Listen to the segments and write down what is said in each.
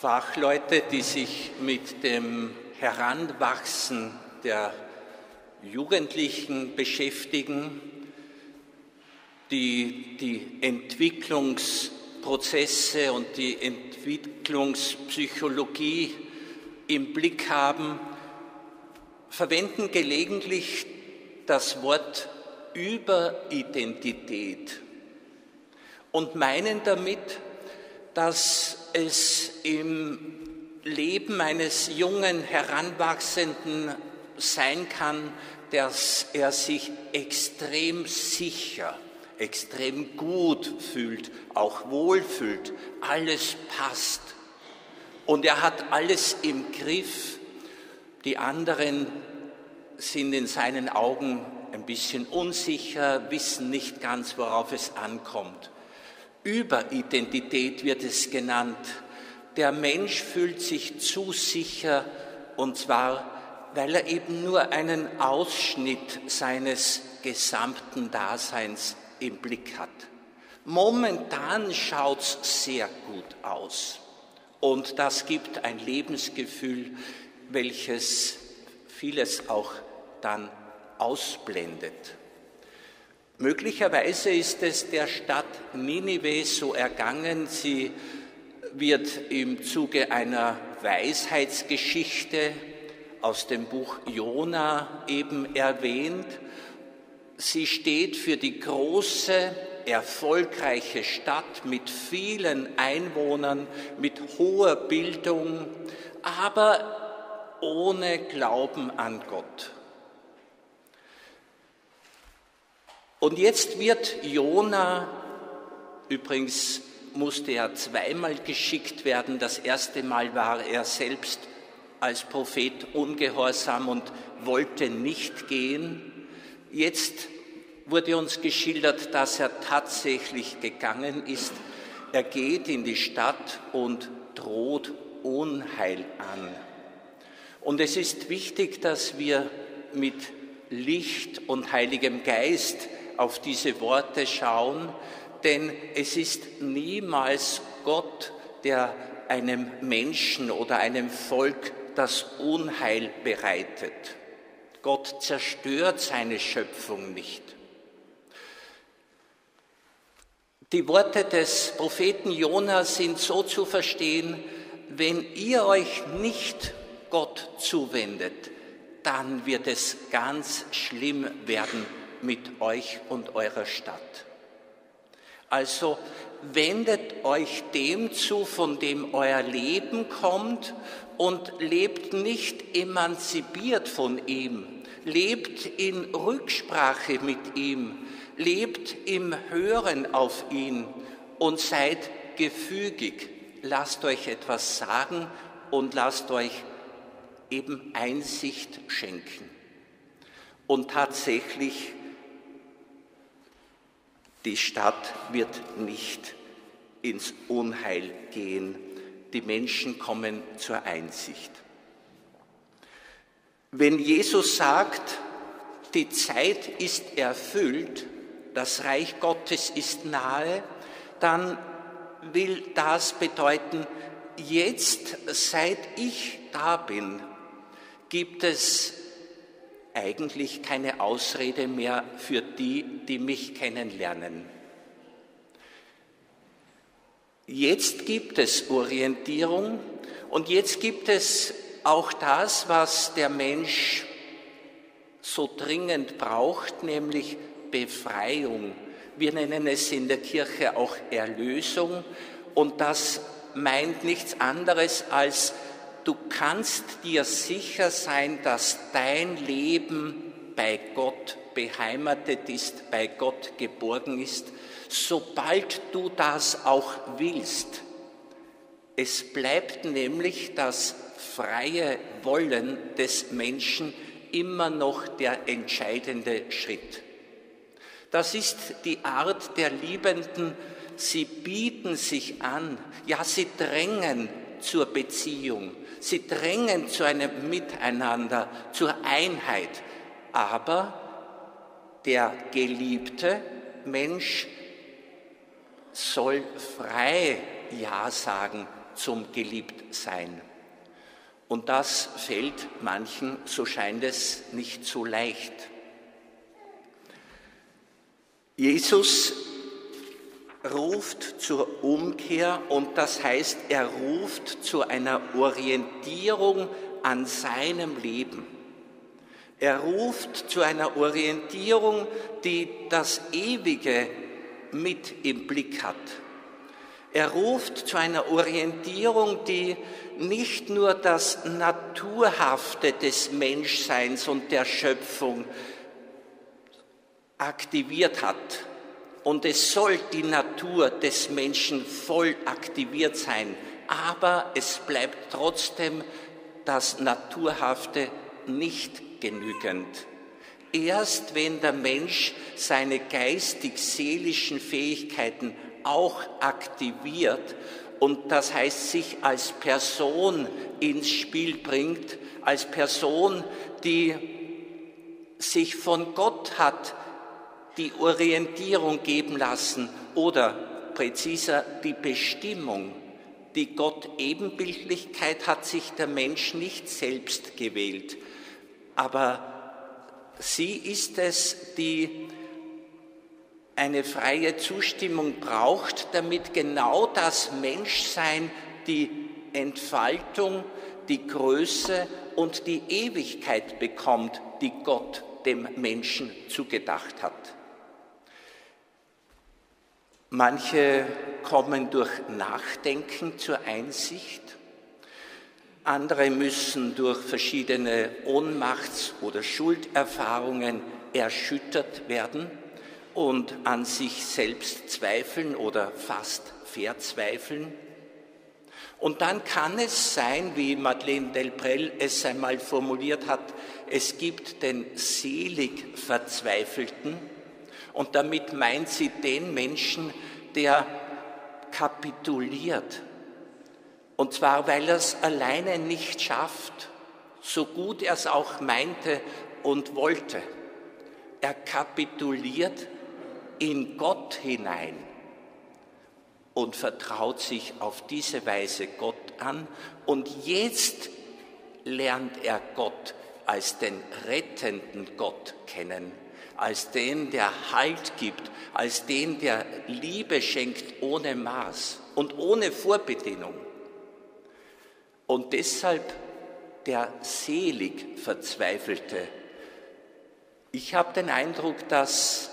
Fachleute, die sich mit dem Heranwachsen der Jugendlichen beschäftigen, die die Entwicklungsprozesse und die Entwicklungspsychologie im Blick haben, verwenden gelegentlich das Wort Überidentität und meinen damit, dass es im Leben eines jungen Heranwachsenden sein kann, dass er sich extrem sicher, extrem gut fühlt, auch wohl fühlt, alles passt. Und er hat alles im Griff. Die anderen sind in seinen Augen ein bisschen unsicher, wissen nicht ganz, worauf es ankommt. Überidentität wird es genannt. Der Mensch fühlt sich zu sicher und zwar weil er eben nur einen Ausschnitt seines gesamten Daseins im Blick hat. Momentan schaut es sehr gut aus und das gibt ein Lebensgefühl, welches vieles auch dann ausblendet. Möglicherweise ist es der Stadt Ninive so ergangen, sie wird im Zuge einer Weisheitsgeschichte aus dem Buch Jona eben erwähnt. Sie steht für die große, erfolgreiche Stadt mit vielen Einwohnern, mit hoher Bildung, aber ohne Glauben an Gott. Und jetzt wird Jona, übrigens musste er zweimal geschickt werden, das erste Mal war er selbst als Prophet ungehorsam und wollte nicht gehen. Jetzt wurde uns geschildert, dass er tatsächlich gegangen ist. Er geht in die Stadt und droht Unheil an. Und es ist wichtig, dass wir mit Licht und Heiligem Geist auf diese Worte schauen, denn es ist niemals Gott, der einem Menschen oder einem Volk das Unheil bereitet. Gott zerstört seine Schöpfung nicht. Die Worte des Propheten Jona sind so zu verstehen, wenn ihr euch nicht Gott zuwendet, dann wird es ganz schlimm werden mit euch und eurer Stadt. Also wendet euch dem zu, von dem euer Leben kommt und lebt nicht emanzipiert von ihm, lebt in Rücksprache mit ihm, lebt im Hören auf ihn und seid gefügig. Lasst euch etwas sagen und lasst euch eben Einsicht schenken. Und tatsächlich, die Stadt wird nicht ins Unheil gehen die Menschen kommen zur Einsicht. Wenn Jesus sagt, die Zeit ist erfüllt, das Reich Gottes ist nahe, dann will das bedeuten, jetzt seit ich da bin, gibt es eigentlich keine Ausrede mehr für die, die mich kennenlernen. Jetzt gibt es Orientierung und jetzt gibt es auch das, was der Mensch so dringend braucht, nämlich Befreiung. Wir nennen es in der Kirche auch Erlösung und das meint nichts anderes als, du kannst dir sicher sein, dass dein Leben bei Gott beheimatet ist, bei Gott geborgen ist sobald du das auch willst. Es bleibt nämlich das freie Wollen des Menschen immer noch der entscheidende Schritt. Das ist die Art der Liebenden, sie bieten sich an, ja, sie drängen zur Beziehung, sie drängen zu einem Miteinander, zur Einheit, aber der geliebte Mensch soll frei Ja sagen zum Geliebtsein. Und das fällt manchen, so scheint es, nicht so leicht. Jesus ruft zur Umkehr und das heißt, er ruft zu einer Orientierung an seinem Leben. Er ruft zu einer Orientierung, die das Ewige mit im Blick hat. Er ruft zu einer Orientierung, die nicht nur das Naturhafte des Menschseins und der Schöpfung aktiviert hat. Und es soll die Natur des Menschen voll aktiviert sein, aber es bleibt trotzdem das Naturhafte nicht genügend. Erst wenn der Mensch seine geistig-seelischen Fähigkeiten auch aktiviert und das heißt sich als Person ins Spiel bringt, als Person, die sich von Gott hat die Orientierung geben lassen oder präziser die Bestimmung. Die Gott-Ebenbildlichkeit hat sich der Mensch nicht selbst gewählt, aber sie ist es, die eine freie Zustimmung braucht, damit genau das Menschsein die Entfaltung, die Größe und die Ewigkeit bekommt, die Gott dem Menschen zugedacht hat. Manche kommen durch Nachdenken zur Einsicht, andere müssen durch verschiedene Ohnmachts- oder Schulderfahrungen erschüttert werden und an sich selbst zweifeln oder fast verzweifeln. Und dann kann es sein, wie Madeleine Delprel es einmal formuliert hat, es gibt den selig Verzweifelten und damit meint sie den Menschen, der kapituliert. Und zwar, weil er es alleine nicht schafft, so gut er es auch meinte und wollte. Er kapituliert in Gott hinein und vertraut sich auf diese Weise Gott an. Und jetzt lernt er Gott als den rettenden Gott kennen, als den, der Halt gibt, als den, der Liebe schenkt ohne Maß und ohne Vorbedingung. Und deshalb der selig Verzweifelte. Ich habe den Eindruck, dass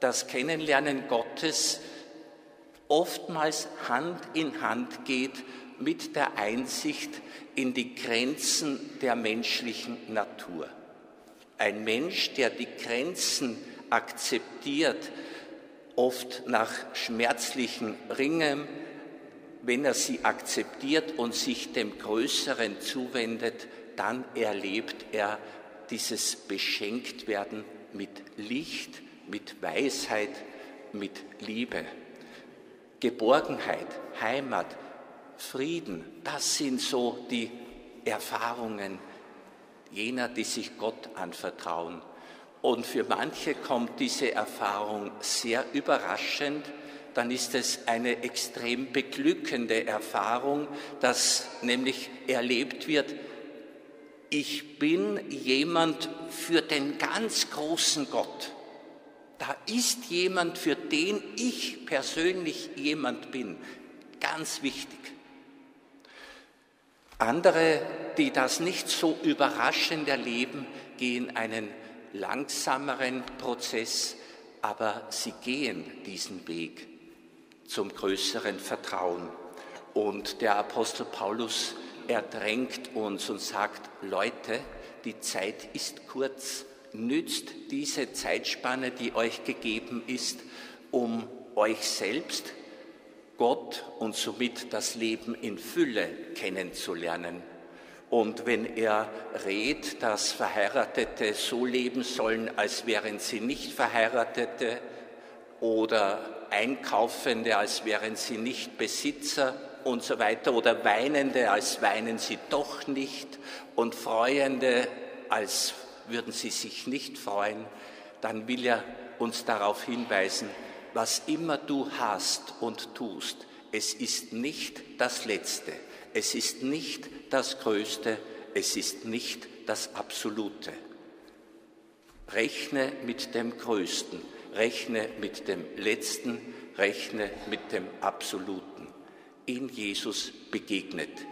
das Kennenlernen Gottes oftmals Hand in Hand geht mit der Einsicht in die Grenzen der menschlichen Natur. Ein Mensch, der die Grenzen akzeptiert, oft nach schmerzlichen Ringen, wenn er sie akzeptiert und sich dem Größeren zuwendet, dann erlebt er dieses Beschenktwerden mit Licht, mit Weisheit, mit Liebe. Geborgenheit, Heimat, Frieden, das sind so die Erfahrungen jener, die sich Gott anvertrauen. Und für manche kommt diese Erfahrung sehr überraschend, dann ist es eine extrem beglückende Erfahrung, dass nämlich erlebt wird, ich bin jemand für den ganz großen Gott. Da ist jemand, für den ich persönlich jemand bin. Ganz wichtig. Andere, die das nicht so überraschend erleben, gehen einen langsameren Prozess, aber sie gehen diesen Weg zum größeren Vertrauen. Und der Apostel Paulus erdrängt uns und sagt, Leute, die Zeit ist kurz, nützt diese Zeitspanne, die euch gegeben ist, um euch selbst, Gott und somit das Leben in Fülle kennenzulernen. Und wenn er rät, dass Verheiratete so leben sollen, als wären sie nicht Verheiratete oder Einkaufende, als wären sie nicht Besitzer und so weiter, oder Weinende, als weinen sie doch nicht und Freuende, als würden sie sich nicht freuen, dann will er uns darauf hinweisen, was immer du hast und tust, Es ist nicht das Letzte, es ist nicht das Größte, es ist nicht das Absolute. Rechne mit dem Größten, rechne mit dem Letzten, rechne mit dem Absoluten. In Jesus begegnet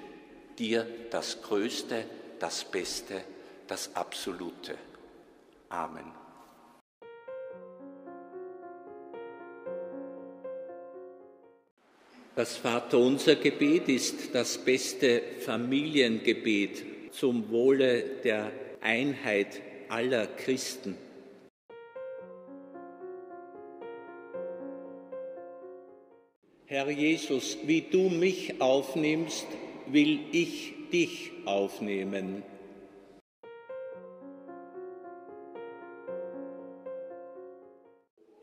dir das Größte, das Beste, das Absolute. Amen. Das Vaterunser Gebet ist das beste Familiengebet zum Wohle der Einheit aller Christen. Herr Jesus, wie du mich aufnimmst, will ich dich aufnehmen.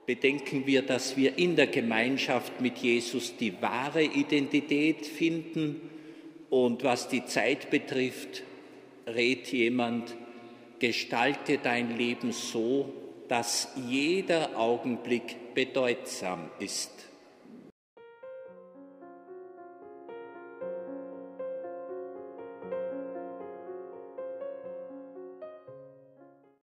Bedenken wir, dass wir in der Gemeinschaft mit Jesus die wahre Identität finden und was die Zeit betrifft, rät jemand, gestalte dein Leben so, dass jeder Augenblick bedeutsam ist.